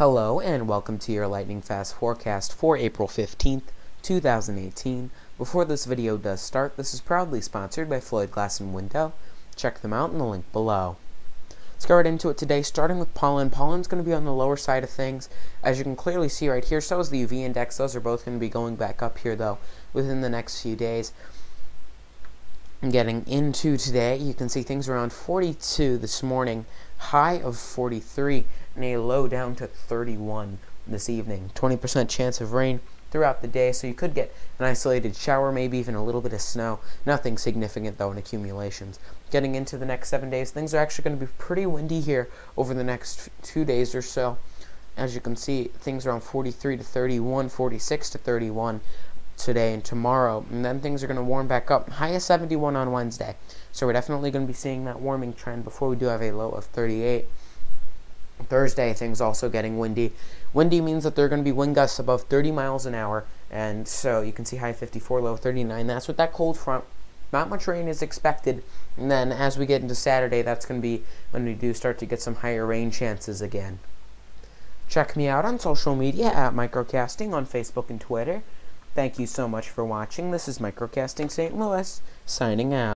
Hello and welcome to your lightning fast forecast for April 15th, 2018. Before this video does start, this is proudly sponsored by Floyd Glass and Window. Check them out in the link below. Let's get right into it today, starting with pollen. Pollen's going to be on the lower side of things. As you can clearly see right here, so is the UV index. Those are both going to be going back up here, though, within the next few days. Getting into today, you can see things around 42 this morning, high of 43, and a low down to 31 this evening. 20% chance of rain throughout the day, so you could get an isolated shower, maybe even a little bit of snow. Nothing significant, though, in accumulations. Getting into the next seven days, things are actually going to be pretty windy here over the next two days or so. As you can see, things around 43 to 31, 46 to 31 today and tomorrow, and then things are going to warm back up. High of 71 on Wednesday, so we're definitely going to be seeing that warming trend before we do have a low of 38. Thursday, things also getting windy. Windy means that there are going to be wind gusts above 30 miles an hour, and so you can see high 54, low 39. That's with that cold front. Not much rain is expected, and then as we get into Saturday, that's going to be when we do start to get some higher rain chances again. Check me out on social media at Microcasting on Facebook and Twitter. Thank you so much for watching. This is Microcasting St. Louis, signing out.